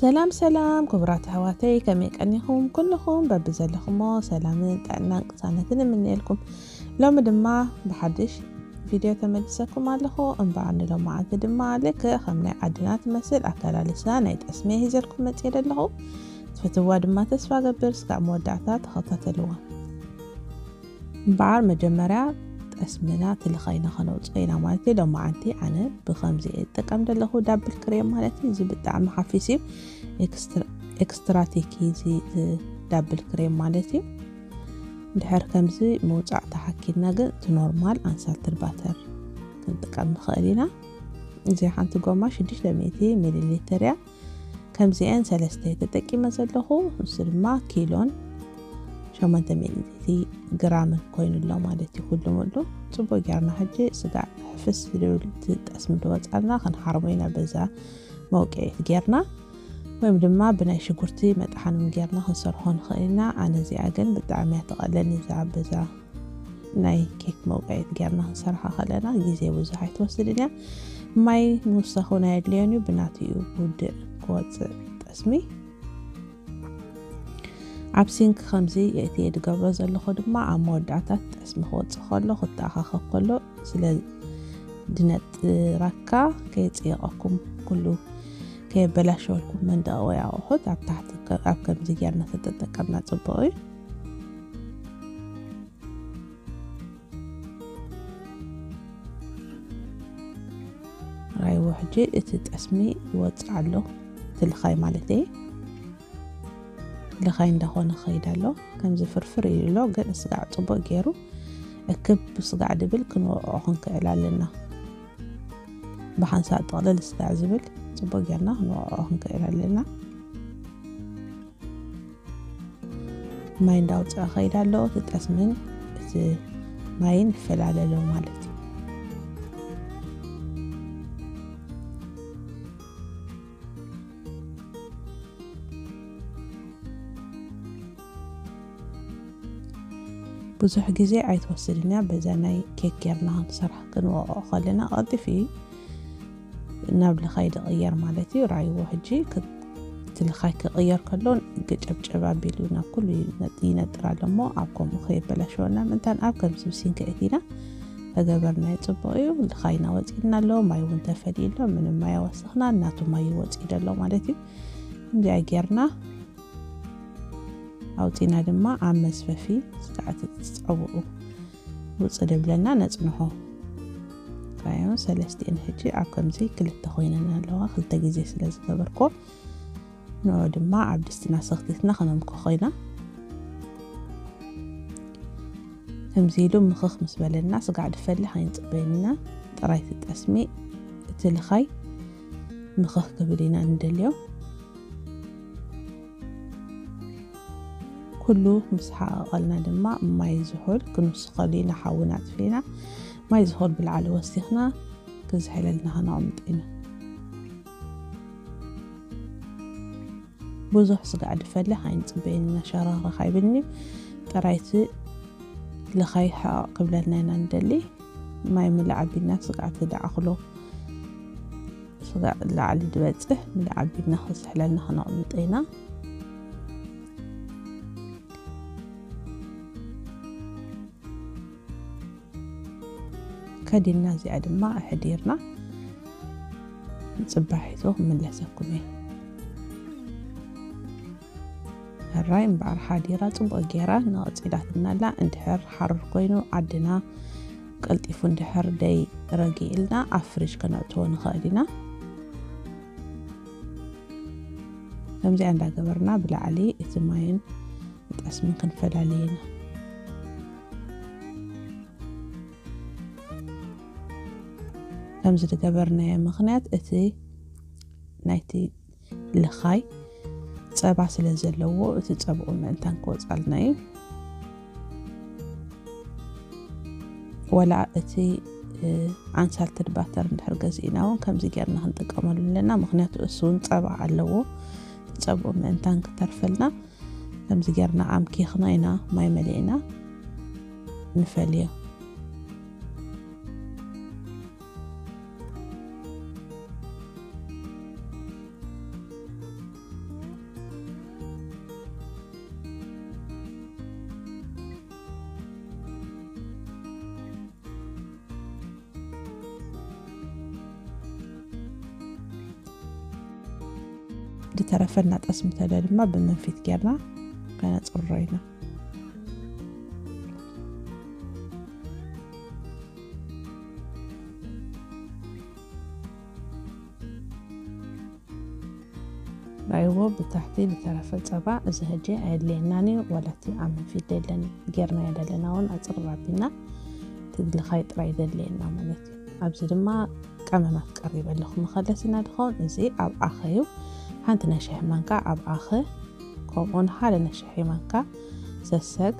ሰላም ሰላም ክቡራት ኣሕዋተይ ከመይ ቀኒኹም ኩልኹም በቢ ዘለኹሞ ሰላምን ጥዕናን ቅሳነትን የምንኤልኩም ሎሚ ድማ ብሓድሽ ቪድዮ ተመልሰኩም ኣለኹ እምበኣር ንሎም መዓልቲ ድማ ልክዕ ከም ናይ ዓድና ትመስል ኣከላልስና ናይ ጠስሜ ሂዘልኩም መፅእ ኣለኹ ትፈትዋ ድማ ተስፋ ገብር ስካብ መወዳእታ ተኸታተልዋ እምበኣር መጀመርያ ኣስምልላት ተለኻይና ክነውፅኦ ኢና ማለት እዩ ሎም መዓንቲ ኣነ ብከምዚ ዝጥቀም ዘለኹ ዳብል ክሬም ማለት እዩ እዚ ብጣዕሚ ሓፊስ እዩ ኤክስትራቴኪ ዳብል ክሬም ማለት እዩ ድሕር ከምዚ ምውፃእ ተሓኪልና ግን እቲ ኖርማል ኣንሳልትር ባተር ክንጥቀም ንኽእል ኢና እዚ ሓንቲ ጎማ 600 ሚሊ ሊትር እያ ከምዚአን ሰለስተ ተጠቂመ ዘለኹ ንሱ ድማ ኪሎን شما دمين دي قرام الكوين اللو مالتي كل مولو تبو قرنا حجي سقع حفظ فيديو تد اسم الوات عالنا خن حرمينا بزا موقعي قرنا مهم لما بناي شكرتي مدحان من قرنا خسر هون خلينا عنا زي اقن بدعمي اعتقلني زا بزا ناي كيك موقعي قرنا خسر حا خلينا جيزي وزاحي توصلينا ماي موسخونا يدليوني بناتي يوبود كواتس اسمي ኣብ ሲንክ ከምዚ የእትየ ድገብሮ ዘለኹ ድማ ኣብ መወዳእታት ጠስሚ ክወፅእ ከሎ ክተኣኻኸብ ከሎ ስለ ድነጥራካ ከየፅየቐኩም ኩሉ ከየበላሸወልኩም መንደቕ ወይ ኣቑሑት ኣብ ታሕቲ ኣብ ከምዚ ጌርና ተጠጠቀምና ፅቡቅ እዩ ራይዎ ሕጂ እቲ ጠስሚ ይወፅእ ኣሎ ትልኻይ ማለት እየ ልኻይ እንዳኾነ ክኸይድ ኣሎ ከምዚ ፍርፍር ኢሉ ሎ ግን ስጋዕ ፅቡቅ ገይሩ እክብ ስጋዕ ድብል ክንወቅዖ ክንክእል ኣለና ብሓንሳ ጥቕልል ስጋዕ ዝብል ፅቡቅ ጌርና ክንወቅዖ ክንክእል ኣለና ማይ እንዳውፅአ ኸይድ ኣሎ እቲ ጠስምን እቲ ማይን ይፈላለለው ማለት እዩ بزح جزي عيت وصلنا بزانا كيك كيرنا صراحة وخلنا قضي في نابل خايد غير مالتي راي وهجي كد تلخاك غير كلون قجب جبا بيلونا كل ندينا درا لمو عبكم مخيب بلاشونا من تان عبكم سبسين كأثينا فقبرنا يتبقي والخاينا وزينا لو ما يون تفليلو من ما يوسخنا ناتو ما يوزينا لو مالتي ندي عقيرنا أوتينا دما عمس ففي سكعت تتعوقو وصل بلنا نصنحو فايو سلستي انهجي عكم زي كل التخوين انا لو اخل تجيزي سلاز دبركو نو دما عبدستنا سختتنا خنم كخينا تمزيلو مخخ مسبل للناس قاعد فلح تبيننا طرايت التسمي تلخي مخخ قبلينا ندليو كله مسحة قلنا دماء ما يزهل كنو قليلة حاونات فينا ما يزهل بالعلوة سيخنا كزحل لنا نعم دينا بوزوح صقع الفلة هاي نتبين نشارها خايب النيم ترايتي لخايحة قبل لنا ندلي ما يملعب بينا صقع تدع أخلو صقع لعلي دواتح ملعب بينا خصح لنا نعم دينا كدينا زي عدم ما أحديرنا نصبحيتو من لسكمي هالراي مبار حديرة تبقى جيرة نغطي لاتنا لا اندحر حرر قوينو عدنا قلت إفون دحر داي رقي إلنا أفريش كنعتو نخالينا كمزي عندها قبرنا بلا علي إثماين نتأسمن كنفل علينا كم زرت برنايا مغنات اتي نايتي لخاي تصبع سلزلو اتي تصبعو منتان كوز على نايم ولا اتي آه، عن سال تربعتر نحر قزينا وان كم زيقرنا هندق عمل لنا مخنات اسون تصبع علو تصبعو منتان كترفلنا كم زيقرنا عام كيخناينا ما يملينا نفليه لترفلنا تاسم تدل ما بمنفيت كيرنا كانت قرينا رايوو بتحتي لترفل صبا ازهجي عدليناني ولاتي عمل في دلن جيرنا يدلنا ون اصر بابينا تدل خيط راي دلينا مالتي ابزي دما كما ما تقريبا لكم خلصنا دخون ازي اب اخيو ሓንቲ ነሽሕ ማንካ ኣብ ኣኸ ከምኡን ሓደ ነሽሒ ማንካ ዘሰግ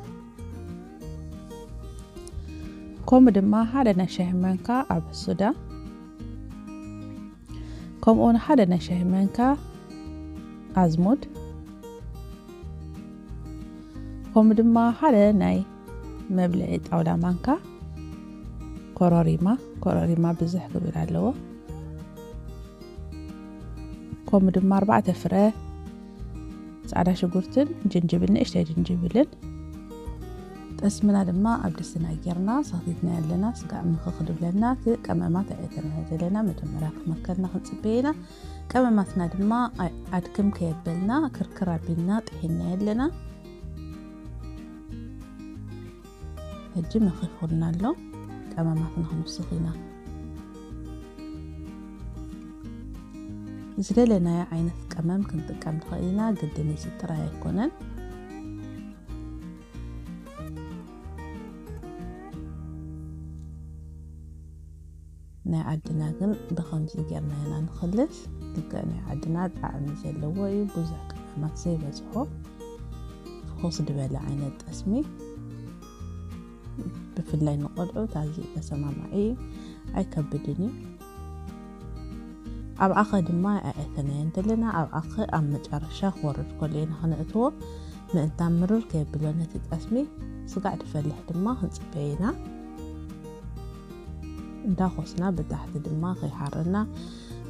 ከምኡ ድማ ሓደ ነሽሒ ማንካ ኣብ ሱዳ ከምኡን ሓደ ነሽሒ ማንካ ኣዝሙድ ከምኡ ድማ ሓደ ናይ መብልዒ ጣውላ ማንካ ኮረሪማ ኮረሪማ ብዙሕ ክብል ኣለዎ ከምኡ ድማ ኣርባዕተ ፍረ ፃዕዳ ሽጉርትን ጅንጅብልን ንእሽተይ ጅንጅብልን ጠስምና ድማ ኣብ ድስና ጌርና ሰኽቲትና ኣለና ስጋዕ ምኽኽልብለና እቲ ቀመማት ኣየተና ዘለና መጀመርያ ክመከልና ክንፅበየ ኢና ቀመማትና ድማ ኣድክም ከየበልና ክርክር ኣቢልና ጥሒና ኣለና ሕጂ መኺፍኩልና ኣሎ ቀመማትና ክንውስኽ ኢና ዝደለናዮ ዓይነት ቀመም ክንጥቀም ንኽእል ኢና ግድምቲ ጥራይ ኣይኮነን ናይ ዓድና ግን ብከምዚ ጌርና ኢና ንክልስ ልክዕ ናይ ዓድና ጣዕሚ ዘለዎ እዩ ብዙሕ ቀመማት ዘይበዝሖ ፍኹስ ድበለ ዓይነት ጠስሚ ብፍላይ ንቆልዑ ታዚ ተሰማማዒ እዩ ኣይከብድን እዩ أو أخد دماء أثنين دلنا أو أخي أم مجار شاخ كلين هنأتو من تمر مرر كي بلونة تتأسمي سقع تفلح دماء هنسبينا داخلنا بتحت دماء غي حارنا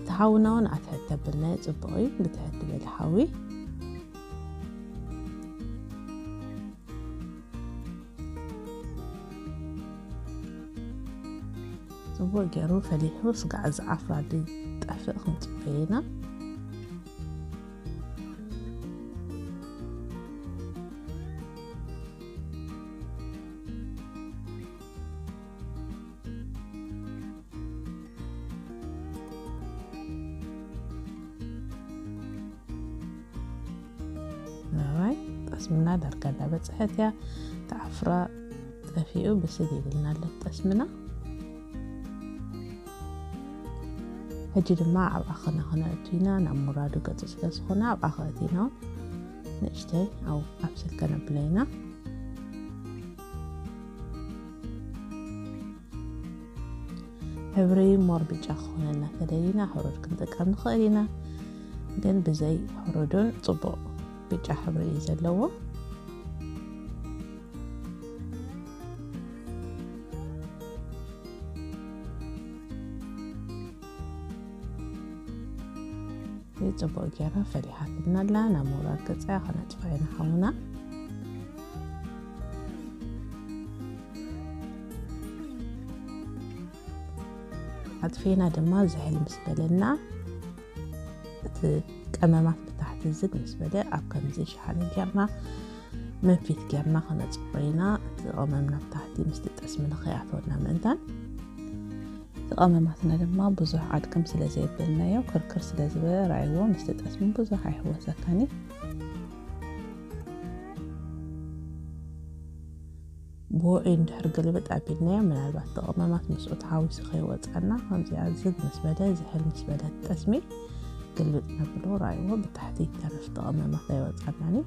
تحاونا ونأتحت بلنا يتبعي بتحت بالحاوي سبوع جرو فليحو سقع زعفر affaires divines. ጠስምና ዳርጋ ዳበፅሐት እያ ተዓፍራ ጠፊኡ ብስግ ኢልና ኣለት ጠስምና هجد ما أب أخنا هنا تينا نمراد قطس قص هنا أب أخذينا نشتي أو أبسل كنا بلينا هبري مر بيجا خونا نفدينا حرود كنت كان خيرينا دين بزي حرودون طبق بيجا حبري زلوه ፅቡቕ ገይራ ፈሊሓትና ኣላ ናብ መውራድ ገፃ ከነጥፋ ኢና ሓውና ኣጥፊና ድማ ዝሕል ምስ በለና እቲ ቀመማት ብታሕቲ ዝግ ምስ በለ ኣብ ከምዚ ሸሓነ ጌርና መንፊት ጌርና ከነፅፎ ኢና እቲ ቀመምና ብታሕቲ ምስቲ ጠስሚ ንኸይኣተወና ምእንታን ثقامة ماتنا لما بزوح عاد كم سلازي يبلنا يو كركر سلازي بلا رعيوه نستد اسمي بزوح عي هو سكاني بو عين دحر قلبت عبيدنا يو من البعض ثقامة مات مسؤول تحاوي سخي وطعنا خمزي عاد زد مسبدا زحل مسبدا تاسمي قلبتنا نبلو رعيوه بتحديد تعرف ثقامة مات يو وطعناني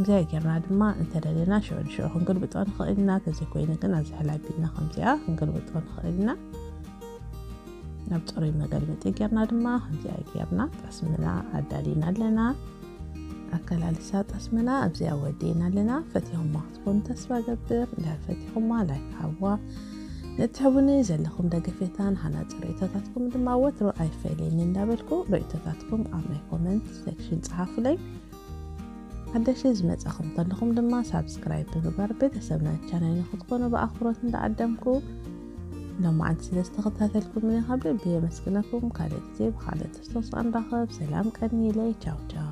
ከምዚኣ ጌርና ድማ እንተደለና ሽዑንሽዑ ክንገልብጦ ንኽእልና ከዘይ ኮይኑ ግን ኣብ ዝሕል ከምዚኣ ክንገልብጦ ንኽእልና ናብ ፅሩይ መገልበጢ ጌርና ድማ ከምዚኣ ጌርና ጠስምና ኣዳሊና ኣለና ኣከላልሳ ጠስምና ኣብዚኣ ወዲእና ኣለና ፈቲኹማ ክትኮኑ ተስፋ ገብር እንድሕር ፈቲኹማ ላይ ሃዋ ንትሕቡኒ ዘለኹም ደገፌታን ሓና ርእቶታትኩም ድማ ወትሮ ኣይፈለየኒ እንዳበልኩ ርእቶታትኩም ኣብ ናይ ኮመንት ሴክሽን ፀሓፉለይ ሓደሽቲ ዝመፀኹም እንተለኹም ድማ ሳብስክራይብ ብምግባር ቤተሰብና ቻናል ንክትኮኑ ብኣኽብሮት እንዳዓደምኩ ሎማዓንቲ ስለ ዝተኸታተልኩም ምን ካብ ልብ የመስግነኩም ካልእ ግዜ ብካልእ ተስተውፅኦ እንዳኸብ ሰላም ቀኒለይ ቻው ቻው